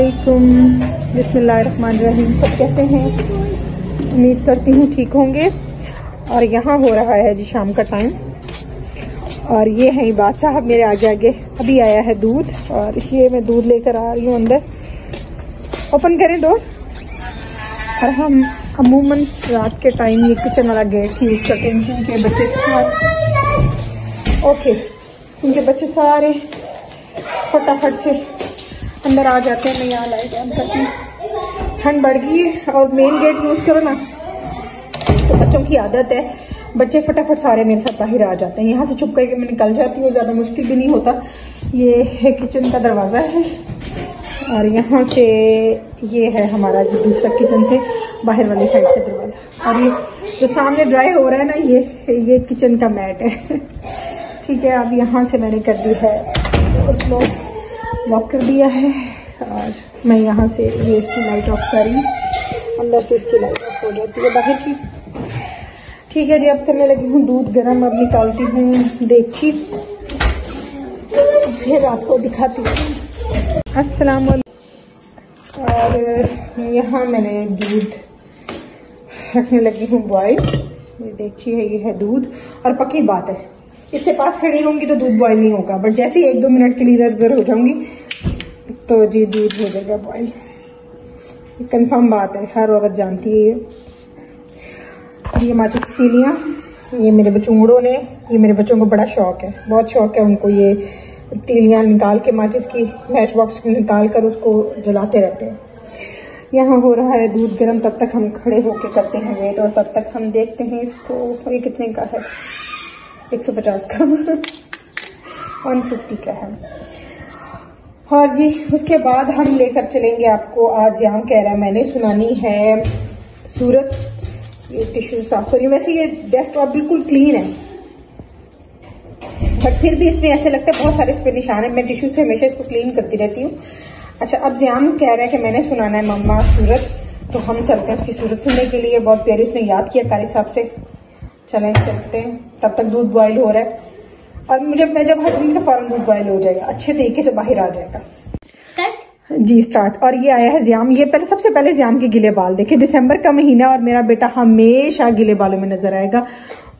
बिस्मिल्लाहिर्रहमानिर्रहीम। सब कैसे हैं? उम्मीद करती हूँ ठीक होंगे। और यहाँ हो रहा है जी शाम का टाइम और ये है बात साहब, मेरे आगे आगे। अभी आया है दूध। और ये मैं दूध लेकर आ रही हूँ अंदर। ओपन करें दो और हम अमूमन रात के टाइम ये किचन वाला गेट यूज़ करते हैं। क्योंकि बच्चे ओके उनके बच्चे सारे फटाफट से अंदर आ जाते हैं मैं यहाँ लाइट ऑन करती हूँ ठंड बढ़ गई है और मेन गेट यूज़ करो ना तो बच्चों की आदत है। बच्चे फटाफट सारे मेरे साथ बाहर आ जाते हैं। यहाँ से छुप करके मैं निकल जाती हूँ, ज़्यादा मुश्किल भी नहीं होता। ये है किचन का दरवाज़ा है और यहाँ से ये है हमारा जो दूसरा किचन से बाहर वाली साइड का दरवाज़ा। और ये जो सामने ड्राई हो रहा है ना, ये ये किचन का मैट है। ठीक है, अब यहाँ से मैंने कर दी है। लॉक कर दिया है। और मैं यहाँ से ये इसकी लाइट ऑफ़ करी अंदर से इसकी लाइट ऑफ़ हो जाती है बाहर की। ठीक है जी, अब करने लगी हूँ दूध गर्म। अब निकालती हूँ देखी। फिर आपको दिखाती हूँ। अस्सलाम और यहाँ मैंने दूध रखने लगी हूँ बॉयल ये देखिए, ये है दूध। और पक्की बात है। इसके पास खड़ी होंगी तो दूध बॉयल नहीं होगा। बट जैसे ही एक दो मिनट के लिए इधर उधर हो जाऊँगी तो जी दूध हो जाएगा बॉयल कंफर्म बात है, हर औरत जानती है ये। माचिस तीलियाँ ये मेरे बच्चों बचूंगड़ों ने, ये मेरे बच्चों को बड़ा शौक है। बहुत शौक है उनको ये तीलियाँ निकाल के, माचिस की मैच बॉक्स निकाल कर उसको जलाते रहते हैं। यहाँ हो रहा है दूध गर्म, तब तक हम खड़े होके करते हैं वेट और तब तक हम देखते हैं इसको, ये कितने का है। 150 का। 150 का है। और जी, उसके बाद हम लेकर चलेंगे आपको। आज यहाँ कह रहा है, मैंने सुनानी है सूरत। ये टिश्यू साफ़ करी वैसे ये डेस्कटॉप बिल्कुल क्लीन है। बट फिर भी इसमें ऐसे लगता है बहुत सारे इस पर निशान है। मैं टिश्यू से हमेशा इसको क्लीन करती रहती हूँ। अच्छा अब जयाम कह रहा है कि मैंने सुनाना है मम्मा सूरत तो हम चलते हैं उसकी सूरत सुनने के लिए। बहुत प्यारी उसने याद किया कारी साहब से। चलें चलते हैं तब तक दूध बॉयल हो रहा है। और मुझे मैं जब हटूँगी तो फ़ौरन दूध बॉयल हो जाएगा अच्छे तरीके से बाहर आ जाएगा। जी स्टार्ट और ये आया है जियाम। ये पहले सबसे पहले जियाम के गिले बाल देखे। दिसंबर का महीना और मेरा बेटा हमेशा गिले बालों में नज़र आएगा।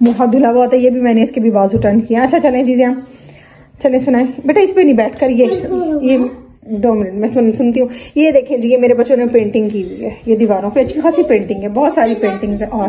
मुहा धुला हुआ होता है ये भी मैंने इसके भी बाजू टर्न किया अच्छा चलें जी ज्याम। चले सुनाए। बेटा इस पे नहीं बैठ कर ये ये दो मिनट मैं सुन सुनती हूँ। ये देखें जी ये मेरे बच्चों ने पेंटिंग की हुई है। ये दीवारों पे अच्छी खासी पेंटिंग है बहुत सारी पेंटिंग्स है और।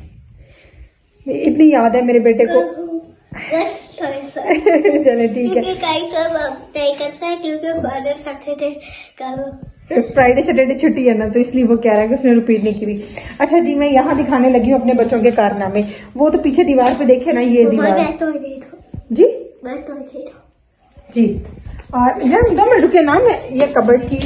इतनी याद है मेरे बेटे को। चले ठीक है। कई सब तय करता है क्योंकि फादर सैटरडे करो फ्राइडे सैटरडे छुट्टी है ना तो इसलिए वो कह रहा है कि उसने रिपीट नहीं की। अच्छा जी मैं यहाँ दिखाने लगी हूँ अपने बच्चों के कारनामे। वो तो पीछे दीवार पे देखे ना ये दीवार। तो जी? तो जी। और जब दो मिनट रुके ना मैं ये कबर्ड की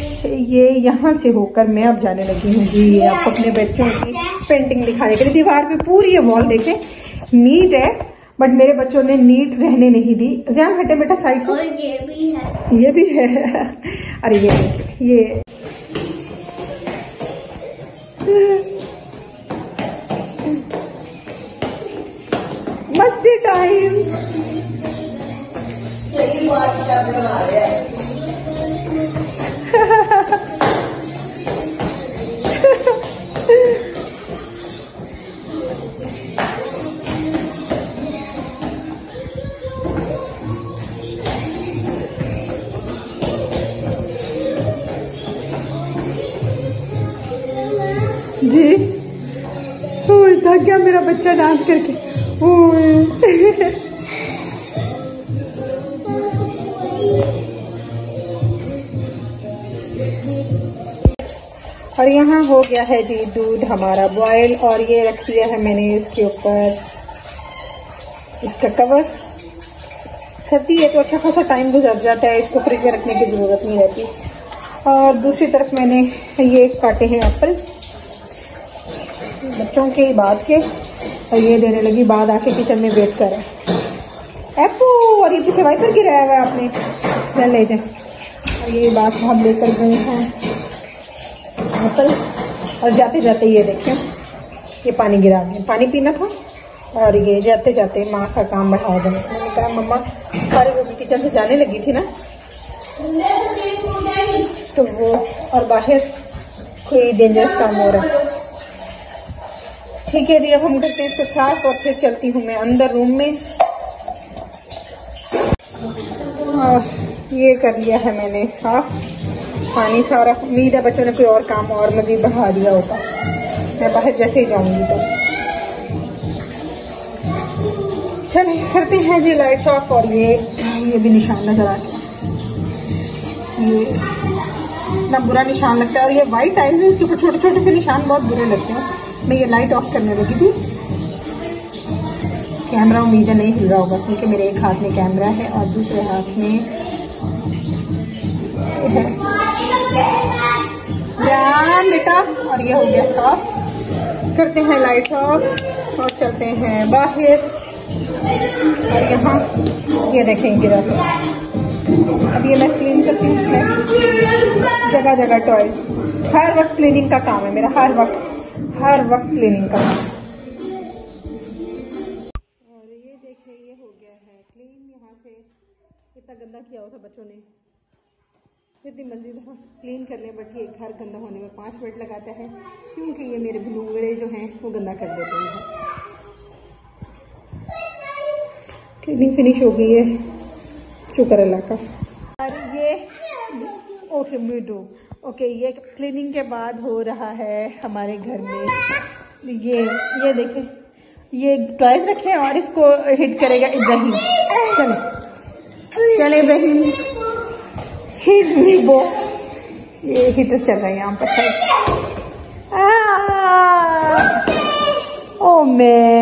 ये यहाँ से होकर मैं अब जाने लगी हूँ। जी ये आप अपने बच्चों की पेंटिंग दिखाने के लिए। दीवार पे पूरी ये वॉल देखे। नीट है बट मेरे बच्चों ने नीट रहने नहीं दी। जयान हटे बेटा साइड से ये भी है। ये भी है। अरे ये ये। मस्ती टाइम जी। ओए थक गया मेरा बच्चा डांस करके? और यहाँ हो गया है जी दूध हमारा बॉयल और ये रख दिया है मैंने इसके ऊपर। इसका कवर सर्दी है तो अच्छा खासा टाइम गुजर जाता है, इसको फ्रिज में रखने की ज़रूरत नहीं रहती। और दूसरी तरफ़ मैंने ये काटे हैं एप्पल बच्चों के बाद के, और ये देने लगी, बाद आके किचन में वेट कर एप्पू और ये पीछे वाइपर गिराया हुआ है आपने। चल ले जाए और ये बात साहब लेकर गए हैं। एप्पल और जाते जाते ये देखें, ये पानी गिरा दिया पानी पीना था, और ये जाते जाते माँ का काम बढ़ा देना मैंने कहा, मम्मा, सारी वो किचन से जाने लगी थी ना? तो वो, और बाहर कोई डेंजरस काम हो रहा है। ठीक है जी, अब हम करते हैं इसको साफ़ और फिर चलती हूँ मैं अंदर रूम में। और ये कर लिया है मैंने साफ़। पानी सारा, उम्मीद है बच्चों ने कोई और काम और मजीद बढ़ा दिया होगा। मैं बाहर जैसे ही जाऊँगी तो। चलिए, करते हैं जी लाइट्स ऑफ़ और ये ये भी निशान नज़र आ गया ये इतना बुरा निशान लगता है और ये वाइट टाइल्स है, इसके ऊपर छोटे छोटे से निशान बहुत बुरे लगते हैं। मैं ये लाइट ऑफ़ करने लगी थी। कैमरा उम्मीद है नहीं हिल रहा होगा, क्योंकि मेरे एक हाथ में कैमरा है और दूसरे हाथ में राम बेटा, और ये हो गया साफ़। करते हैं लाइट ऑफ़ और चलते हैं बाहर। और यहाँ, ये देखें गिरा अब ये मैं क्लीन करती हूँ। जगह जगह टॉयज हर वक्त क्लीनिंग का काम है मेरा, हर वक्त। हर वक्त क्लीनिंग का काम और ये देखें, ये हो गया है क्लीन यहाँ से इतना गंदा किया हुआ था बच्चों ने। इतनी मस्जिद हम क्लीन कर लें बट ये घर गंदा होने में पाँच मिनट लगाता है, क्योंकि ये मेरे भलूंगड़े जो हैं, वो गंदा कर देते हैं। क्लीनिंग फिनिश हो गई है। शुक्र अल्लाह का। और ये ओके मिडो। ओके ये क्लीनिंग के बाद हो रहा है हमारे घर में। ये ये देखें। ये टॉयज रखे हैं और इसको हिट करेगा इब्राहिम। चले। चले इब्राहिम। हिट मी बो ये हीटर चल रहा है यहाँ पर ओ मैं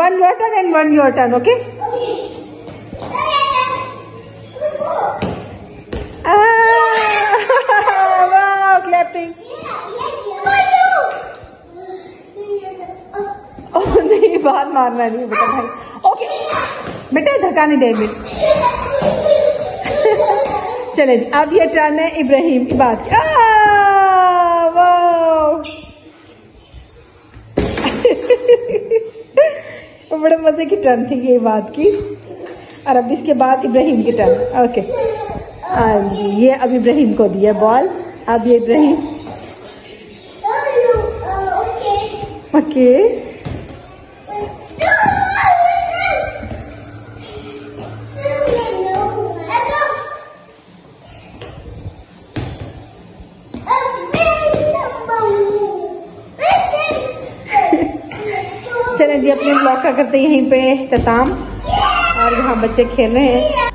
one your turn and one your turn, okay? मारना नहीं बेटा भाई। ओके। बेटा धक्का नहीं देंगे। चले जी अब ये टर्न है इब्राहिम की बात की। बड़े मज़े की टर्न थी ये बात की। और अब इसके बाद इब्राहिम की टर्न ओके। हाँ ये अब इब्राहिम को दिया बॉल अब ये इब्राहिम। ओके चलें अपने ब्लॉग का करते हैं यहीं पे तमाम और यहाँ बच्चे खेल रहे हैं।